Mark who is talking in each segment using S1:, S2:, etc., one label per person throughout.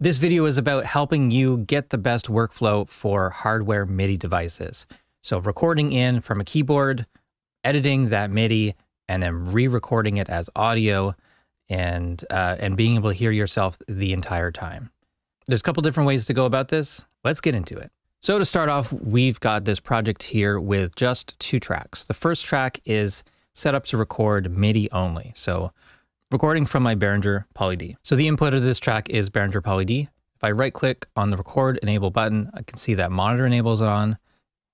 S1: This video is about helping you get the best workflow for hardware MIDI devices. So recording in from a keyboard, editing that MIDI, and then re-recording it as audio and uh, and being able to hear yourself the entire time. There's a couple different ways to go about this. Let's get into it. So to start off, we've got this project here with just two tracks. The first track is set up to record MIDI only. So recording from my Behringer Poly D. So the input of this track is Behringer Poly D. If I right click on the record enable button, I can see that monitor enables on,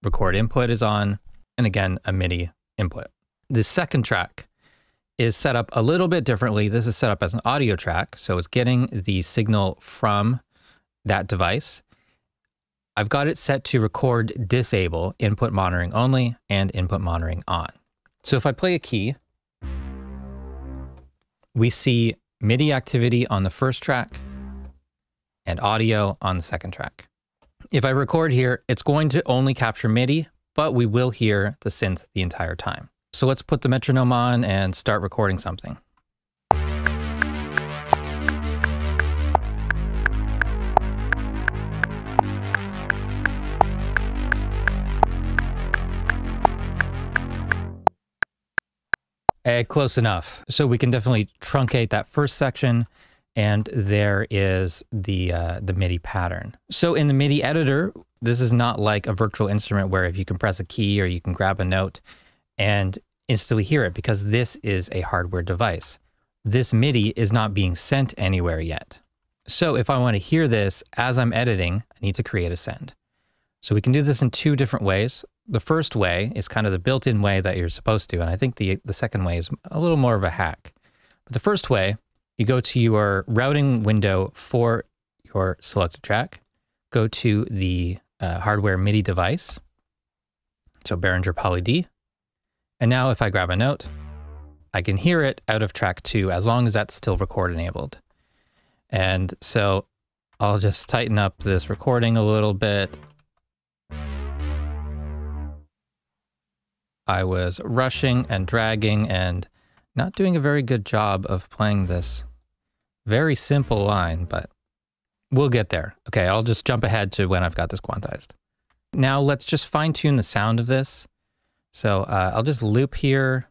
S1: record input is on, and again, a MIDI input. The second track is set up a little bit differently. This is set up as an audio track. So it's getting the signal from that device. I've got it set to record disable input monitoring only and input monitoring on. So if I play a key, we see MIDI activity on the first track and audio on the second track. If I record here, it's going to only capture MIDI, but we will hear the synth the entire time. So let's put the metronome on and start recording something. Uh, close enough. So we can definitely truncate that first section and there is the uh, the MIDI pattern. So in the MIDI editor, this is not like a virtual instrument where if you can press a key or you can grab a note and instantly hear it because this is a hardware device. This MIDI is not being sent anywhere yet. So if I want to hear this as I'm editing, I need to create a send. So we can do this in two different ways. The first way is kind of the built-in way that you're supposed to, and I think the, the second way is a little more of a hack. But the first way, you go to your routing window for your selected track, go to the uh, hardware MIDI device, so Behringer Poly D, and now if I grab a note, I can hear it out of track two as long as that's still record enabled. And so I'll just tighten up this recording a little bit I was rushing and dragging and not doing a very good job of playing this very simple line, but we'll get there. Okay, I'll just jump ahead to when I've got this quantized. Now let's just fine tune the sound of this. So uh, I'll just loop here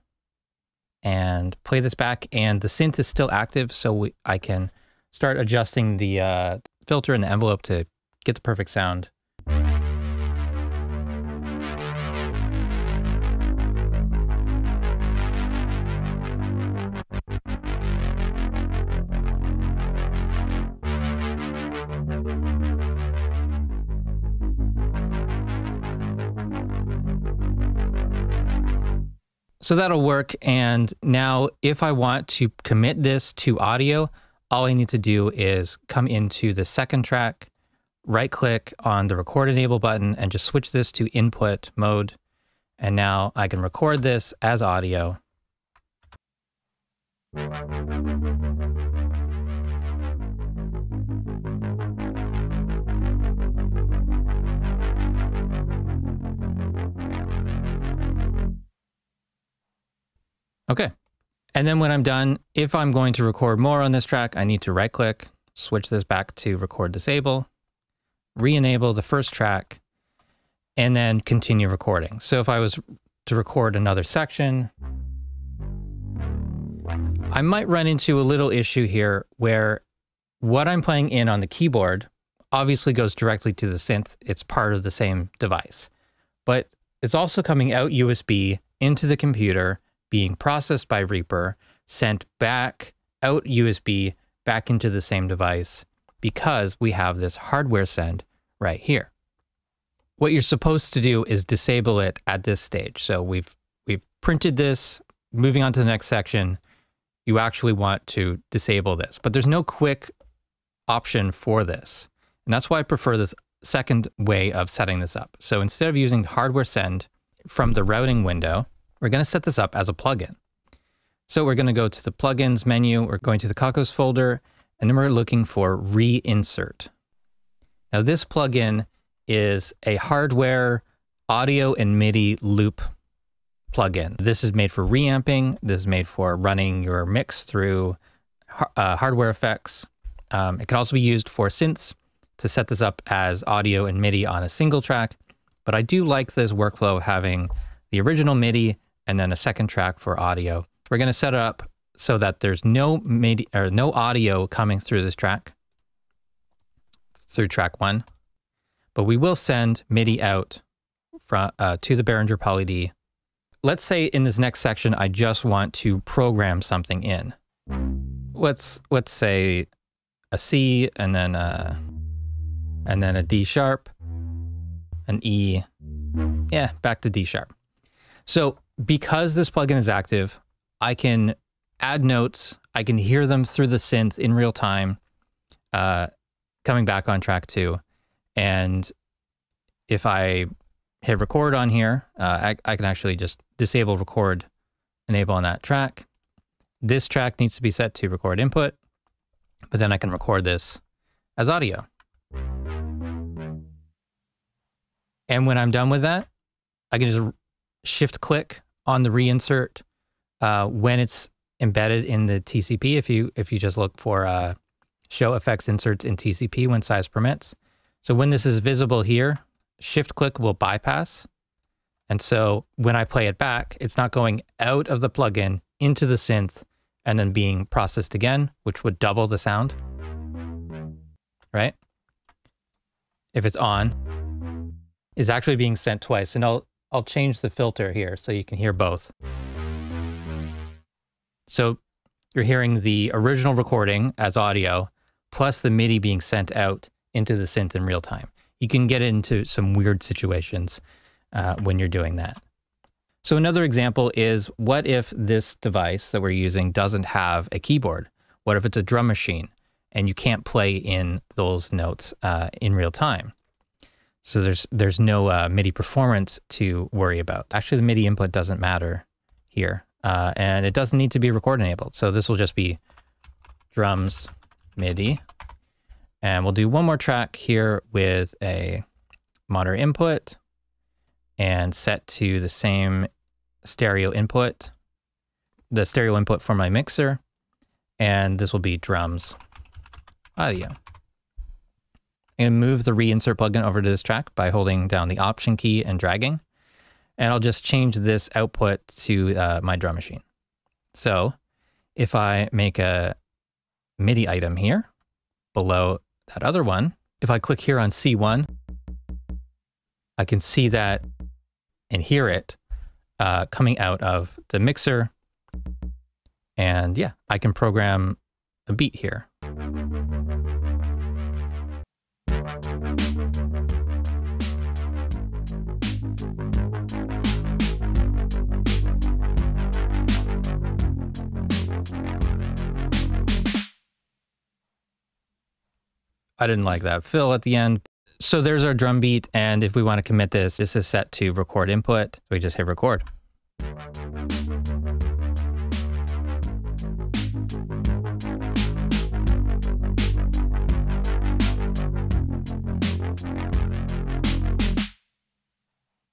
S1: and play this back and the synth is still active so we, I can start adjusting the uh, filter and the envelope to get the perfect sound. So that'll work. And now if I want to commit this to audio, all I need to do is come into the second track, right click on the record enable button and just switch this to input mode. And now I can record this as audio. Okay. And then when I'm done, if I'm going to record more on this track, I need to right click, switch this back to record disable, re-enable the first track, and then continue recording. So if I was to record another section, I might run into a little issue here where what I'm playing in on the keyboard obviously goes directly to the synth. It's part of the same device, but it's also coming out USB into the computer being processed by Reaper, sent back out USB back into the same device because we have this hardware send right here. What you're supposed to do is disable it at this stage. So we've we've printed this, moving on to the next section, you actually want to disable this. But there's no quick option for this. And that's why I prefer this second way of setting this up. So instead of using hardware send from the routing window, we're going to set this up as a plugin. So we're going to go to the plugins menu, we're going to the Cockos folder, and then we're looking for ReaInsert. Now this plugin is a hardware audio and MIDI loop plugin. This is made for reamping. This is made for running your mix through uh, hardware effects. Um, it can also be used for synths to set this up as audio and MIDI on a single track. But I do like this workflow of having the original MIDI and then a second track for audio. We're going to set it up so that there's no MIDI or no audio coming through this track, through track one, but we will send MIDI out from, uh, to the Behringer Poly D. Let's say in this next section, I just want to program something in. Let's let's say a C and then a and then a D sharp, an E, yeah, back to D sharp. So because this plugin is active, I can add notes. I can hear them through the synth in real time, uh, coming back on track two. And if I hit record on here, uh, I, I can actually just disable record, enable on that track. This track needs to be set to record input, but then I can record this as audio. And when I'm done with that, I can just shift click on the ReaInsert uh, when it's embedded in the TCP. If you if you just look for uh, show effects inserts in TCP when size permits. So when this is visible here, shift click will bypass. And so when I play it back, it's not going out of the plugin into the synth and then being processed again, which would double the sound. Right? If it's on, is actually being sent twice. And I'll I'll change the filter here so you can hear both. So you're hearing the original recording as audio, plus the MIDI being sent out into the synth in real time. You can get into some weird situations uh, when you're doing that. So another example is what if this device that we're using doesn't have a keyboard? What if it's a drum machine and you can't play in those notes uh, in real time? So there's there's no uh, MIDI performance to worry about. Actually, the MIDI input doesn't matter here, uh, and it doesn't need to be record enabled. So this will just be drums MIDI, and we'll do one more track here with a monitor input and set to the same stereo input, the stereo input for my mixer, and this will be drums audio and move the ReaInsert plugin over to this track by holding down the option key and dragging. And I'll just change this output to uh, my drum machine. So if I make a MIDI item here below that other one, if I click here on C1, I can see that and hear it uh, coming out of the mixer. And yeah, I can program a beat here. I didn't like that fill at the end. So there's our drum beat. And if we want to commit this, this is set to record input. We just hit record.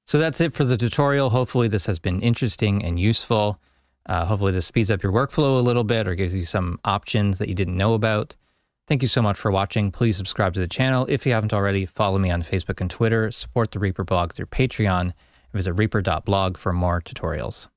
S1: So that's it for the tutorial. Hopefully this has been interesting and useful. Uh, hopefully this speeds up your workflow a little bit or gives you some options that you didn't know about. Thank you so much for watching. Please subscribe to the channel. If you haven't already, follow me on Facebook and Twitter, support the Reaper blog through Patreon, visit reaper.blog for more tutorials.